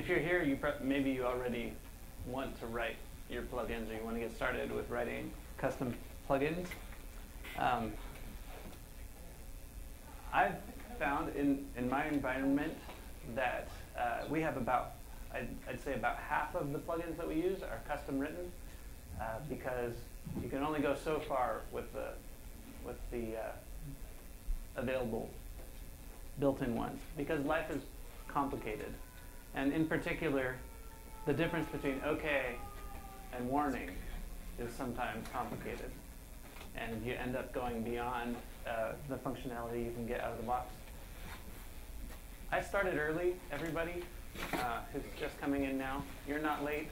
if you're here, you maybe you already want to write your plugins or you want to get started with writing custom plugins. Um, I've found in, in my environment that uh, we have about, I'd, I'd, say about half of the plugins that we use are custom written uh, because you can only go so far with the, with the uh, available built-in ones because life is complicated. And in particular, the difference between okay and warning is sometimes complicated. And you end up going beyond uh, the functionality you can get out of the box. I started early, everybody uh, who's just coming in now. You're not late.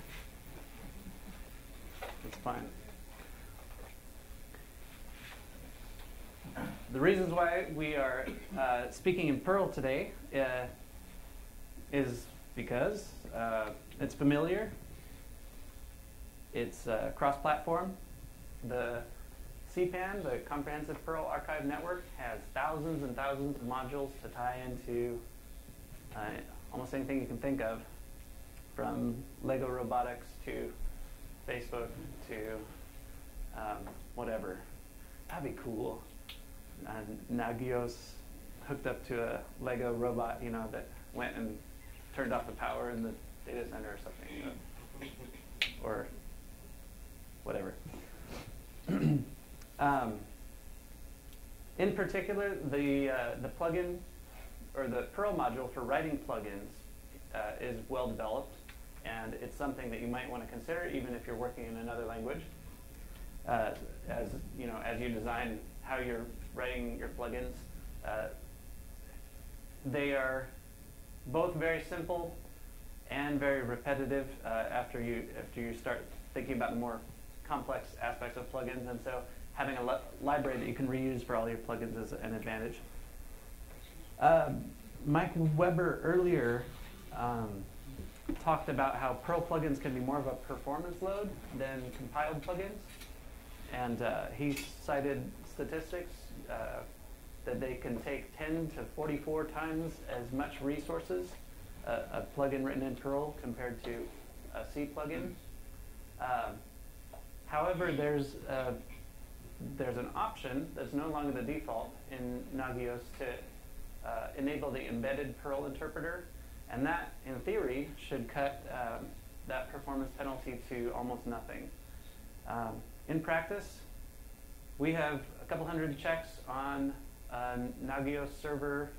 It's fine. The reasons why we are uh, speaking in Perl today uh, is because uh, it's familiar, it's uh, cross-platform. The CPAN, the Comprehensive Perl Archive Network, has thousands and thousands of modules to tie into uh, almost anything you can think of, from Lego robotics to Facebook to um, whatever. That'd be cool. And Nagios hooked up to a Lego robot, you know, that went and turned off the power in the data center or something, or whatever. um, in particular, the uh, the plugin or the Perl module for writing plugins uh, is well developed, and it's something that you might want to consider even if you're working in another language. Uh, as you know, as you design how you're writing your plugins, uh, they are both very simple and very repetitive uh, after you after you start thinking about more complex aspects of plugins. And so having a li library that you can reuse for all your plugins is an advantage. Um, Mike Weber earlier um, talked about how Perl plugins can be more of a performance load than compiled plugins. And uh, he cited statistics uh, that they can take 10 to 44 times as much resources uh, a plugin written in Perl compared to a C plugin. Um, however, there's a, there's an option that's no longer the default in Nagios to uh, enable the embedded Perl interpreter, and that, in theory, should cut um, that performance penalty to almost nothing. Um, in practice, we have a couple hundred checks on a Nagios server,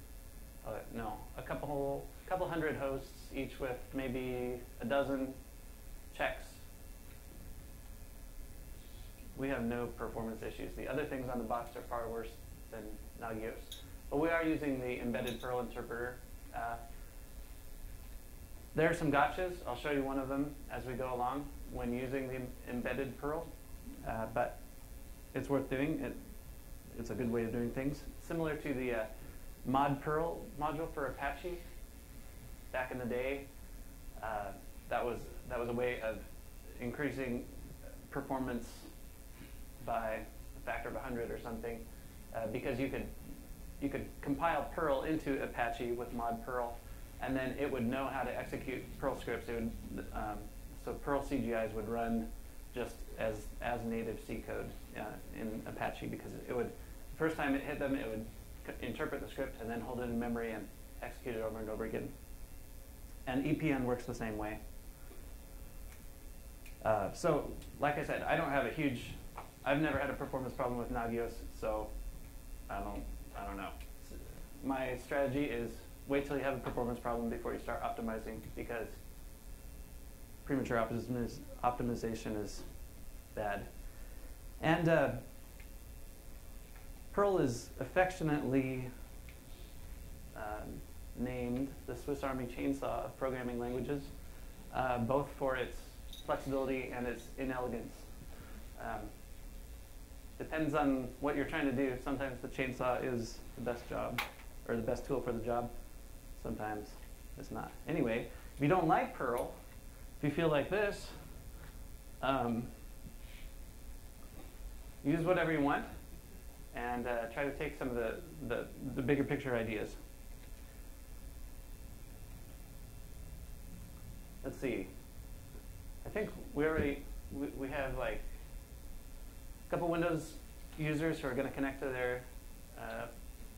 uh, no, a couple, couple hundred hosts, each with maybe a dozen checks. We have no performance issues. The other things on the box are far worse than Nagios. But we are using the embedded Perl interpreter. Uh, there are some gotchas. I'll show you one of them as we go along when using the embedded Perl. Uh, but it's worth doing. It, it's a good way of doing things. Similar to the uh, mod Perl module for Apache back in the day. Uh, that was that was a way of increasing performance by a factor of 100 or something, uh, because you could you could compile Perl into Apache with mod Perl, and then it would know how to execute Perl scripts. It would um, so Perl CGIs would run just as as native C code uh, in Apache because it would first time it hit them it would interpret the script and then hold it in memory and execute it over and over again. And EPN works the same way. Uh, so, like I said, I don't have a huge, I've never had a performance problem with Nagios, so I don't I don't know. My strategy is wait till you have a performance problem before you start optimizing because premature optimization is bad. And uh, Perl is affectionately uh, named the Swiss Army chainsaw of programming languages, uh, both for its flexibility and its inelegance. Um, depends on what you're trying to do. Sometimes the chainsaw is the best job or the best tool for the job. Sometimes it's not. Anyway, if you don't like Perl, if you feel like this, um, use whatever you want and uh, try to take some of the, the, the bigger picture ideas. let's see. I think we already, we, we have like a couple Windows users who are gonna connect to their, uh,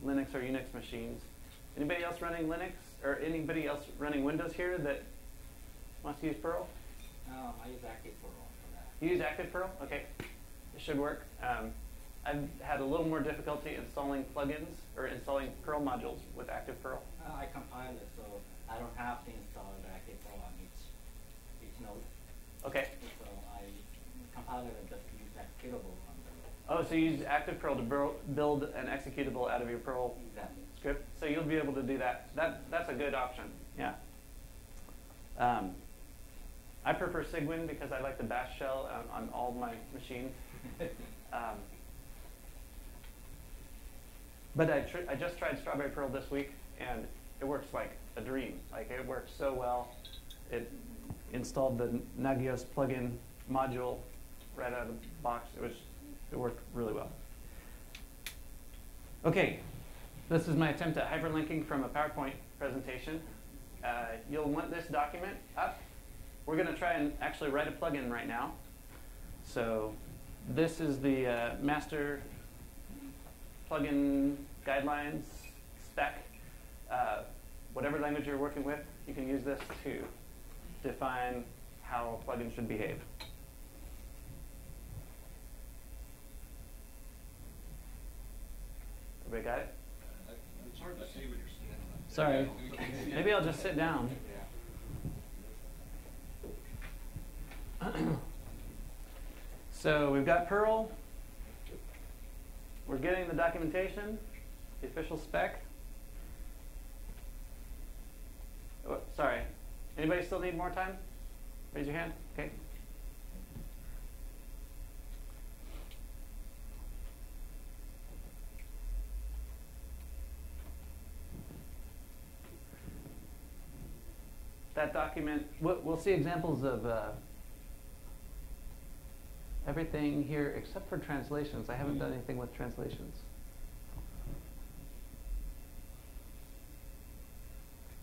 Linux or Unix machines. Anybody else running Linux, or anybody else running Windows here that wants to use Perl? No, I use Active Perl for that. You use Active Perl? Okay, it should work. Um, I've had a little more difficulty installing plugins or installing Perl modules with Active Perl. Uh, I compile it, so I don't have to install the Active Perl on each, each node. Okay. So I compile it and just use executable on the, Oh, so you use Active Perl to build an executable out of your Perl exactly. script? So you'll be able to do that. That that's a good option. Yeah. Um, I prefer Cygwin because I like the bash shell on, on all my machines. Um, but I, I just tried Strawberry Perl this week, and it works like a dream. Like it works so well. It installed the Nagios plugin module right out of the box. It was it worked really well. Okay, this is my attempt at hyperlinking from a PowerPoint presentation. Uh, you'll want this document up. We're going to try and actually write a plugin right now. So this is the uh, master plugin guidelines spec. Uh, whatever language you're working with, you can use this to define how a plugin should behave. Everybody got it? It's hard to see when you're standing up. Sorry. Maybe I'll just sit down. So we've got Perl. We're getting the documentation, the official spec. Oh, sorry. Anybody still need more time? Raise your hand. Okay. That document, we'll, see examples of uh, everything here except for translations. I haven't done anything with translations.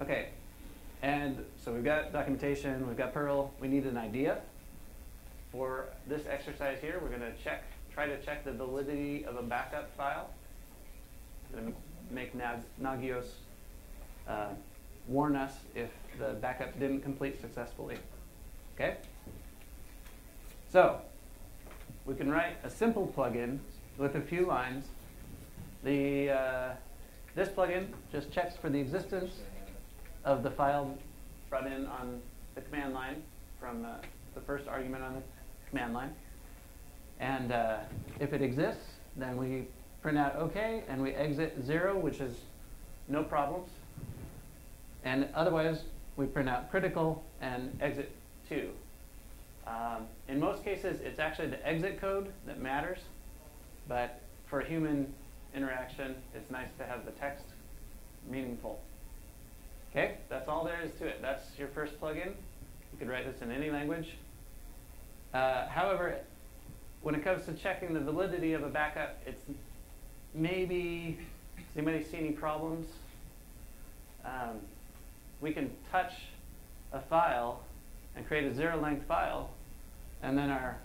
Okay, and so we've got documentation, we've got Perl, we need an idea. For this exercise here, we're gonna check, try to check the validity of a backup file. Gonna make Nag- Nagios uh, warn us if the backup didn't complete successfully. Okay? So, we can write a simple plugin with a few lines. The, uh, this plugin just checks for the existence of the file brought in on the command line from uh, the first argument on the command line. And uh, if it exists, then we print out OK, and we exit 0, which is no problems. And otherwise, we print out critical and exit 2. Um, in most cases, it's actually the exit code that matters, but for human interaction, it's nice to have the text meaningful. Okay, that's all there is to it. That's your first plugin. You could write this in any language. Uh, however, when it comes to checking the validity of a backup, it's maybe, does anybody see any problems? Um, we can touch a file and create a zero length file, and then our,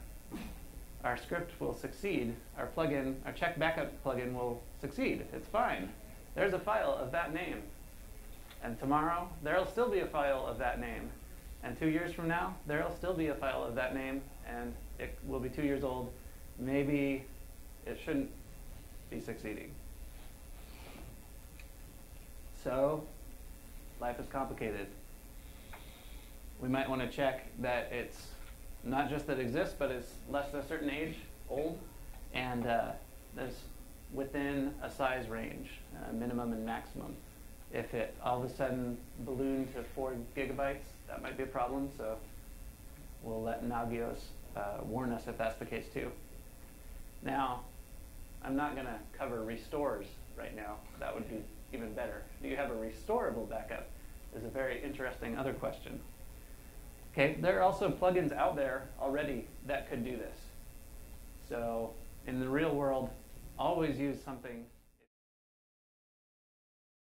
our script will succeed. Our plugin, our check backup plugin will succeed. It's fine. There's a file of that name. And tomorrow, there'll still be a file of that name. And two years from now, there'll still be a file of that name, and it will be two years old. Maybe it shouldn't be succeeding. So, life is complicated. We might want to check that it's not just that exists, but it's less than a certain age, old, and uh, there's within a size range, uh, minimum and maximum. If it all of a sudden ballooned to four gigabytes, that might be a problem. So we'll let Nagios uh, warn us if that's the case too. Now, I'm not going to cover restores right now. That would be even better. Do you have a restorable backup? Is a very interesting other question. Okay, there are also plugins out there already that could do this. So in the real world, always use something